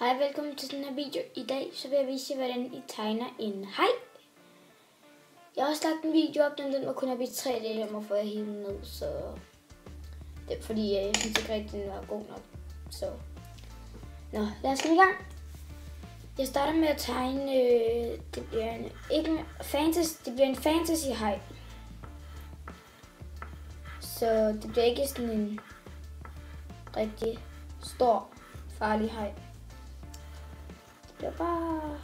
Hej velkommen til den her video. I dag så vil jeg vise jer, hvordan I tegner en hej. Jeg har også lagt en video op, den, den var kun op i 3 dele, jeg må få jeg helt ned, så det er fordi, øh, jeg synes ikke rigtig, den var god nok. Så, nå, lad os komme i gang. Jeg starter med at tegne, øh, det bliver en, ikke en fantasy, det bliver en fantasy hej. Så det bliver ikke sådan en rigtig stor, farlig hej. Det er bare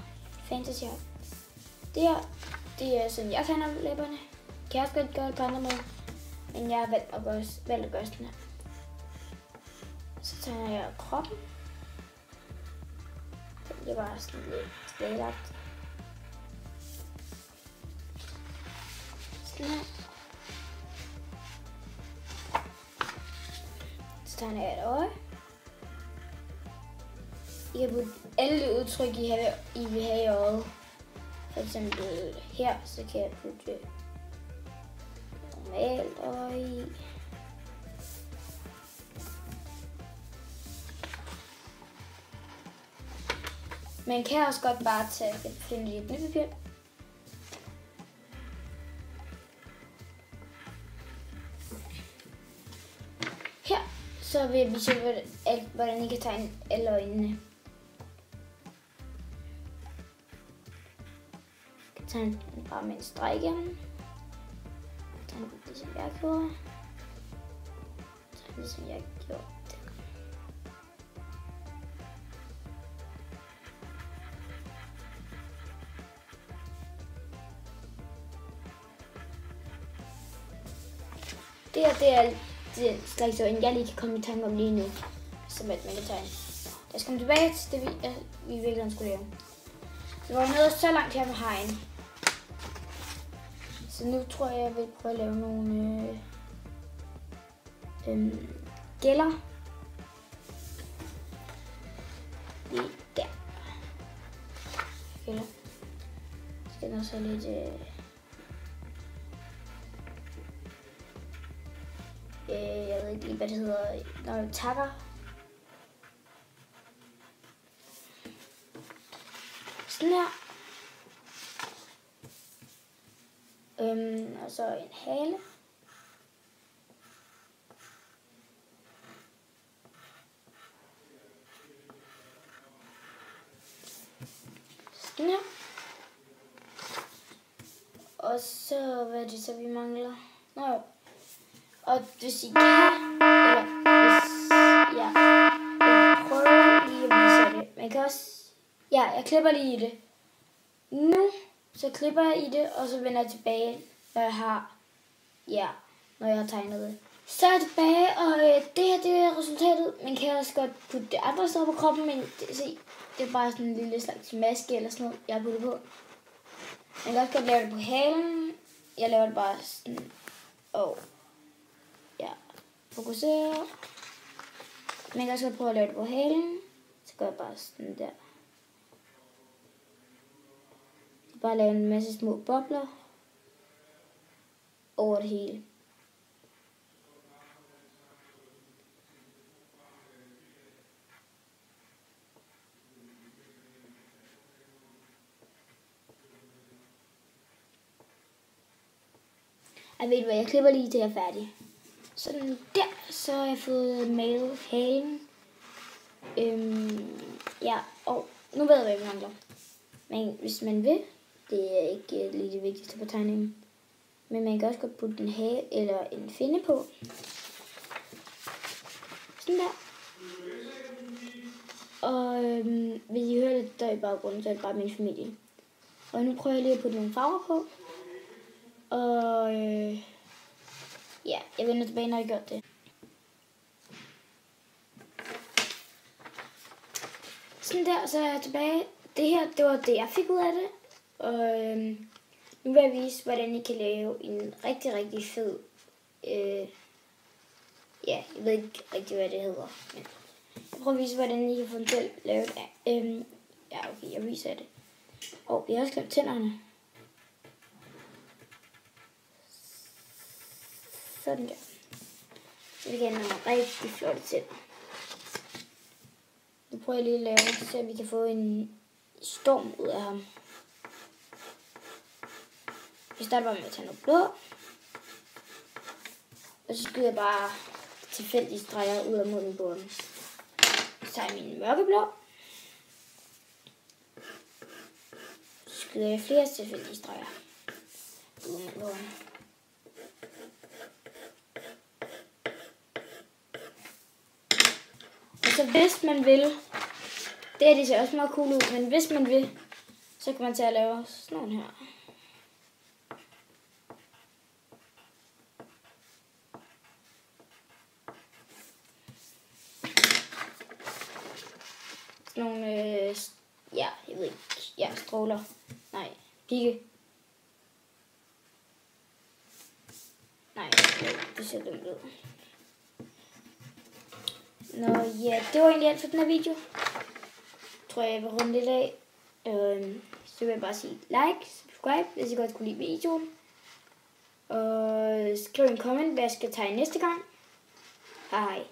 fantasy her. Det her, det er sådan, jeg tegner læberne. Kan jeg også godt gøre det på andre måder. Men jeg har valgt at gøre, valgt at gøre sådan her. Så tegner jeg kroppen. Den bliver bare sådan lidt stælagt. Sådan her. Så tegner jeg et øje. I kan putte alle udtryk, I, have, I vil have i øjet. For eksempel her, så kan jeg putte normalt øje i. Man kan også godt bare tage et finde lidt papir. Her, så vil jeg vise jer, hvordan I kan tegne alle øjnene. Tegne den bare med en streg igennem. Tegne den ligesom jeg gjorde. Tager Tegne ligesom jeg gjorde. Det her, det er det slags øjne, jeg lige kan komme i tanke om lige nu, som at man kan tegne. Lad os komme tilbage til det, vi, øh, vi virkelig skulle lave. Vi var nået så langt her med hegn. Så nu tror jeg, jeg vil prøve at lave nogle øh, øh, gælder. Der. Gælder. Skal også have lidt... Øh, øh, jeg ved ikke lige, hvad det hedder, når jeg takker. Sådan her. Øhm, og så en hale. Sådan her. Og så, hvad er det så, vi mangler? Nå jo. Og hvis I kan, eller hvis, ja, jeg prøver lige at vise det. Man kan også, ja, jeg klipper lige i det. Nu så klipper jeg i det, og så vender jeg tilbage, når jeg har, ja, når jeg har tegnet det. Så er jeg tilbage, og øh, det her det er resultatet. Man kan også godt putte det andre steder på kroppen, men det, se, det er bare sådan en lille slags maske eller sådan noget, jeg har puttet på. Man kan også godt lave det på halen. Jeg laver det bare sådan, og ja, fokusere. Man kan også godt prøve at lave det på halen. Så gør jeg bare sådan der. Bare lave en masse små bobler over det hele. Jeg ved hvad, jeg klipper lige til jeg er færdig. Sådan der, så har jeg fået malet halen. Øhm, ja, og nu ved jeg, hvad vi mangler. Men hvis man vil, det er ikke lige det vigtigste på tegningen. Men man kan også godt putte en hage eller en finde på. Sådan der. Og øhm, hvis I hører lidt der i baggrunden, så er det bare min familie. Og nu prøver jeg lige at putte nogle farver på. Og øh, ja, jeg vender tilbage, når jeg har gjort det. Sådan der, så er jeg tilbage. Det her, det var det, jeg fik ud af det. Og øhm, nu vil jeg vise, hvordan I kan lave en rigtig, rigtig fed... Øh, ja, jeg ved ikke rigtig, hvad det hedder. Men jeg prøver at vise, hvordan I kan få en del lavet lave det. Øhm, ja, okay, jeg viser det. Og jeg har også glemt tænderne. Sådan der. Så vi kan have nogle rigtig flotte tænder. Nu prøver jeg lige at lave, så vi kan få en storm ud af ham. Vi starter bare med at tage noget blå. Og så skyder jeg bare tilfældige streger ud af munden på den. Så tager jeg min mørkeblå. Så skyder jeg flere tilfældige streger ud af munden. Og så hvis man vil, det er det ser også meget cool ud, men hvis man vil, så kan man tage at lave sådan her. Sådan nogle, øh, ja, jeg ved ikke, ja, stråler. Nej, pigge. Nej, det ser dumt ud. Nå ja, det var egentlig alt for den her video. Jeg tror, jeg vil runde lidt af. Øhm, så vil jeg bare sige like, subscribe, hvis I godt kunne lide videoen. Og skriv en comment, hvad jeg skal tage næste gang. Hej hej.